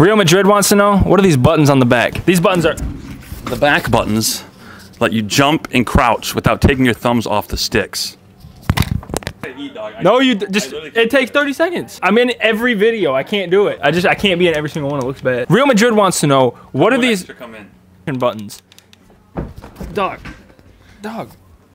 Real Madrid wants to know, what are these buttons on the back? These buttons are, The back buttons let you jump and crouch without taking your thumbs off the sticks. no, you just, it takes 30 seconds. I'm in every video. I can't do it. I just, I can't be in every single one. It looks bad. Real Madrid wants to know, what are these buttons? Dog. Dog.